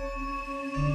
Música